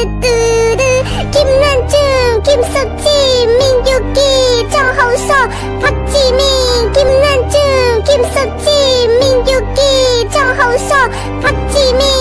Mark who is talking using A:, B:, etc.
A: 뚜뚜뚜뚜 김난중 김석진 민규기 정호석 박지민 김난중 김석진 민규기 정호석 박지민